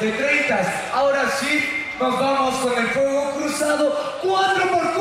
de 30. Ahora sí, nos vamos con el fuego cruzado 4x4.